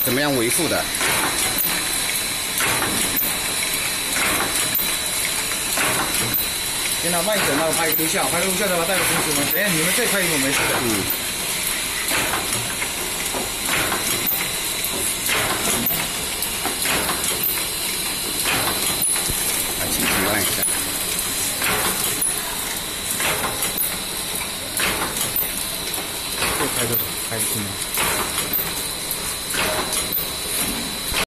怎么样维护的？给他慢一点，那我拍个录像，拍个录像的话带个同学们。等下你们再拍一个没事的。嗯。啊，轻轻按一下。拍，拍？